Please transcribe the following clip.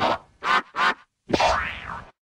あ